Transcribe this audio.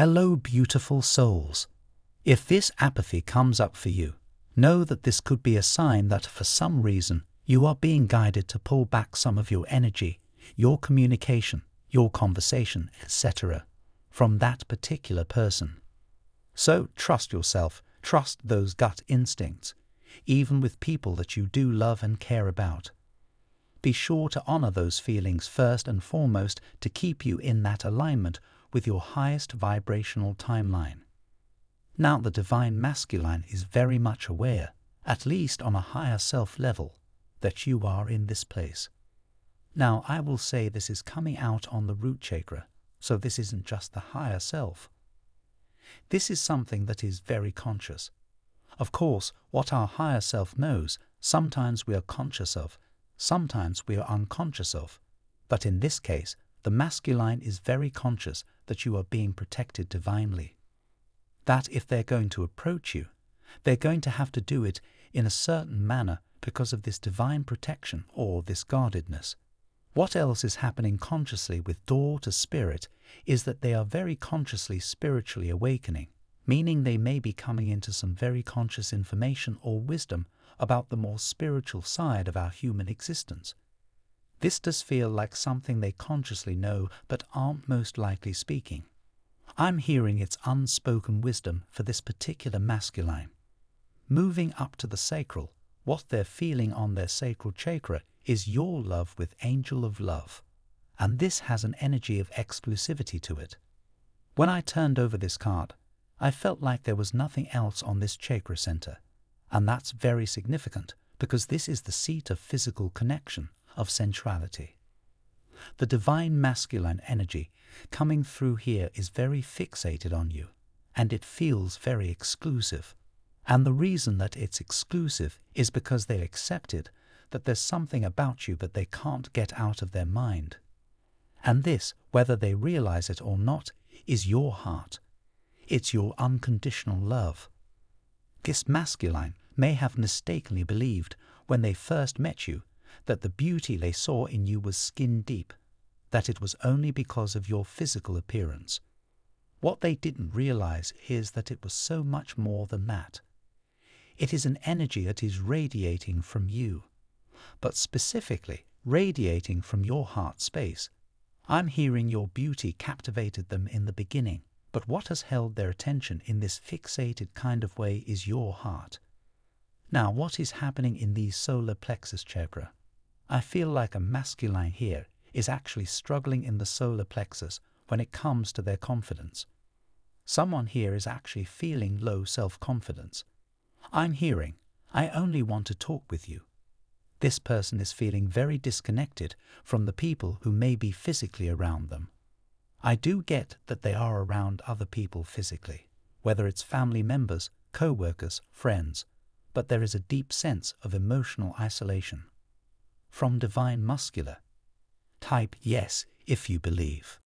Hello, beautiful souls. If this apathy comes up for you, know that this could be a sign that for some reason you are being guided to pull back some of your energy, your communication, your conversation, etc., from that particular person. So trust yourself, trust those gut instincts, even with people that you do love and care about. Be sure to honor those feelings first and foremost to keep you in that alignment with your highest vibrational timeline. Now, the divine masculine is very much aware, at least on a higher self level, that you are in this place. Now, I will say this is coming out on the root chakra, so this isn't just the higher self. This is something that is very conscious. Of course, what our higher self knows, sometimes we are conscious of, sometimes we are unconscious of. But in this case, the masculine is very conscious that you are being protected divinely. That if they're going to approach you, they're going to have to do it in a certain manner because of this divine protection or this guardedness. What else is happening consciously with door to spirit is that they are very consciously spiritually awakening, meaning they may be coming into some very conscious information or wisdom about the more spiritual side of our human existence. This does feel like something they consciously know but aren't most likely speaking. I'm hearing its unspoken wisdom for this particular masculine. Moving up to the sacral, what they're feeling on their sacral chakra is your love with Angel of Love, and this has an energy of exclusivity to it. When I turned over this card, I felt like there was nothing else on this chakra center, and that's very significant because this is the seat of physical connection, of sensuality. The divine masculine energy coming through here is very fixated on you, and it feels very exclusive. And the reason that it's exclusive is because they accepted that there's something about you that they can't get out of their mind. And this, whether they realize it or not, is your heart. It's your unconditional love. This masculine may have mistakenly believed when they first met you that the beauty they saw in you was skin deep, that it was only because of your physical appearance. What they didn't realize is that it was so much more than that. It is an energy that is radiating from you, but specifically radiating from your heart space. I'm hearing your beauty captivated them in the beginning, but what has held their attention in this fixated kind of way is your heart. Now, what is happening in these solar plexus chakra? I feel like a masculine here is actually struggling in the solar plexus when it comes to their confidence. Someone here is actually feeling low self confidence. I'm hearing, I only want to talk with you. This person is feeling very disconnected from the people who may be physically around them. I do get that they are around other people physically, whether it's family members, co workers, friends, but there is a deep sense of emotional isolation. From divine masculine, type yes if you believe.